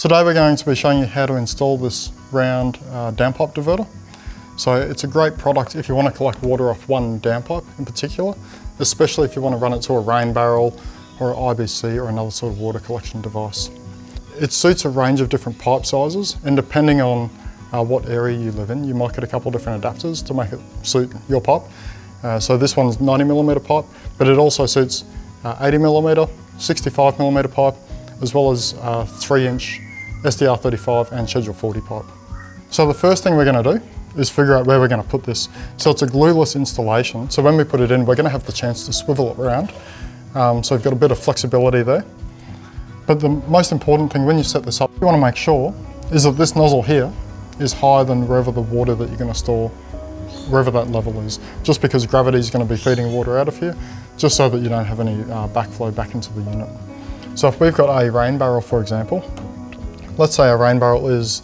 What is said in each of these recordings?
Today we're going to be showing you how to install this round uh, downpipe diverter. So it's a great product if you want to collect water off one downpipe in particular, especially if you want to run it to a rain barrel or an IBC or another sort of water collection device. It suits a range of different pipe sizes and depending on uh, what area you live in, you might get a couple of different adapters to make it suit your pipe. Uh, so this one's 90 millimeter pipe, but it also suits uh, 80 millimeter, 65 millimeter pipe, as well as uh, three inch SDR35 and Schedule 40 pipe. So the first thing we're going to do is figure out where we're going to put this. So it's a glueless installation, so when we put it in we're going to have the chance to swivel it around. Um, so we've got a bit of flexibility there. But the most important thing when you set this up, you want to make sure is that this nozzle here is higher than wherever the water that you're going to store, wherever that level is, just because gravity is going to be feeding water out of here, just so that you don't have any uh, backflow back into the unit. So if we've got a rain barrel, for example, Let's say our rain barrel is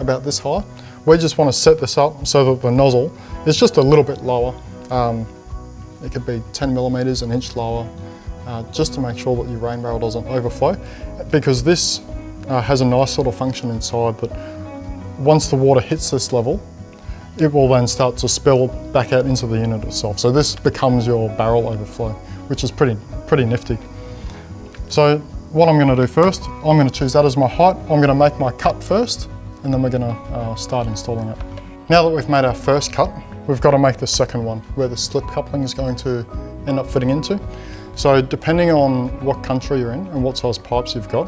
about this high. We just want to set this up so that the nozzle is just a little bit lower. Um, it could be 10 millimeters, an inch lower, uh, just to make sure that your rain barrel doesn't overflow. Because this uh, has a nice little function inside that once the water hits this level, it will then start to spill back out into the unit itself. So this becomes your barrel overflow, which is pretty, pretty nifty. So what I'm going to do first, I'm going to choose that as my height. I'm going to make my cut first and then we're going to uh, start installing it. Now that we've made our first cut, we've got to make the second one where the slip coupling is going to end up fitting into. So depending on what country you're in and what size pipes you've got,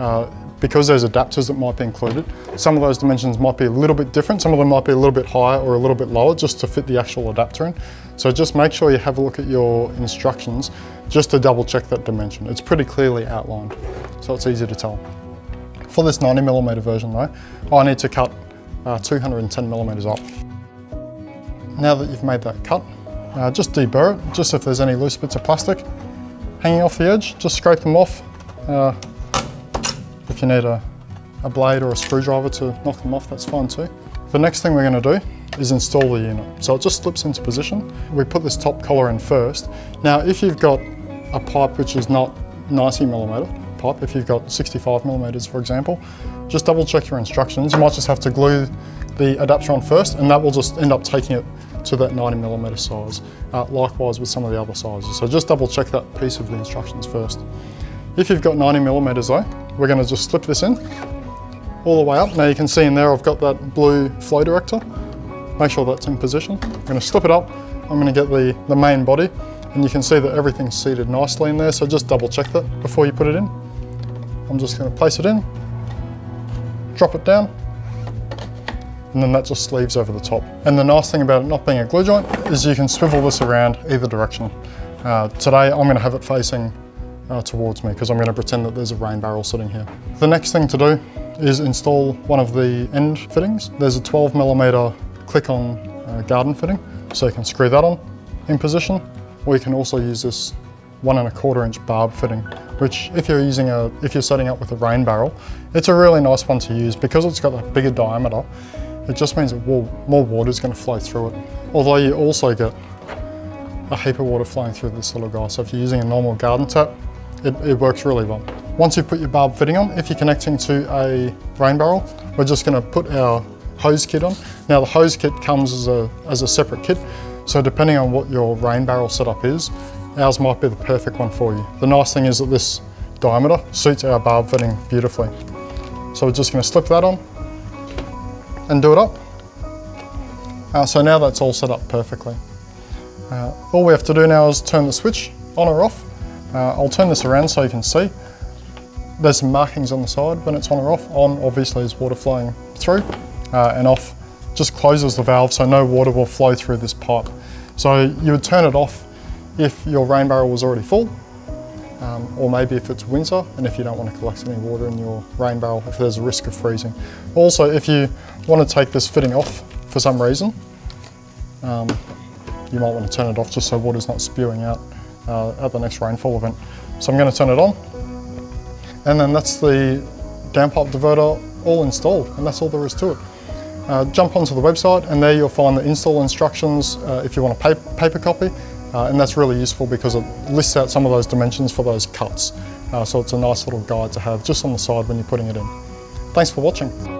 uh, because there's adapters that might be included, some of those dimensions might be a little bit different. Some of them might be a little bit higher or a little bit lower just to fit the actual adapter in. So just make sure you have a look at your instructions just to double check that dimension. It's pretty clearly outlined, so it's easy to tell. For this 90 millimeter version though, I need to cut uh, 210 millimeters up. Now that you've made that cut, uh, just deburr it, just if there's any loose bits of plastic hanging off the edge, just scrape them off. Uh, you need a, a blade or a screwdriver to knock them off, that's fine too. The next thing we're going to do is install the unit. So it just slips into position. We put this top collar in first. Now if you've got a pipe which is not 90 millimeter pipe, if you've got 65 millimeters for example, just double check your instructions. You might just have to glue the adapter on first and that will just end up taking it to that 90 millimeter size. Uh, likewise with some of the other sizes. So just double check that piece of the instructions first. If you've got 90 millimeters though, we're going to just slip this in all the way up. Now you can see in there I've got that blue flow director. Make sure that's in position. I'm going to slip it up. I'm going to get the, the main body and you can see that everything's seated nicely in there so just double check that before you put it in. I'm just going to place it in, drop it down and then that just sleeves over the top. And the nice thing about it not being a glue joint is you can swivel this around either direction. Uh, today I'm going to have it facing uh, towards me because I'm going to pretend that there's a rain barrel sitting here. The next thing to do is install one of the end fittings. There's a 12 millimeter click-on uh, garden fitting, so you can screw that on in position, or you can also use this one and a quarter inch barb fitting, which if you're using a, if you're setting up with a rain barrel, it's a really nice one to use because it's got that bigger diameter. It just means that more water is going to flow through it. Although you also get a heap of water flowing through this little guy. So if you're using a normal garden tap, it, it works really well. Once you've put your barb fitting on, if you're connecting to a rain barrel, we're just going to put our hose kit on. Now the hose kit comes as a, as a separate kit, so depending on what your rain barrel setup is, ours might be the perfect one for you. The nice thing is that this diameter suits our barb fitting beautifully. So we're just going to slip that on and do it up. Uh, so now that's all set up perfectly. Uh, all we have to do now is turn the switch on or off uh, I'll turn this around so you can see. There's some markings on the side when it's on or off. On obviously is water flowing through uh, and off just closes the valve so no water will flow through this pipe. So you would turn it off if your rain barrel was already full um, or maybe if it's winter and if you don't want to collect any water in your rain barrel if there's a risk of freezing. Also if you want to take this fitting off for some reason um, you might want to turn it off just so water's not spewing out uh, at the next rainfall event. So I'm going to turn it on and then that's the downpipe diverter all installed and that's all there is to it. Uh, jump onto the website and there you'll find the install instructions uh, if you want a paper, paper copy uh, and that's really useful because it lists out some of those dimensions for those cuts. Uh, so it's a nice little guide to have just on the side when you're putting it in. Thanks for watching.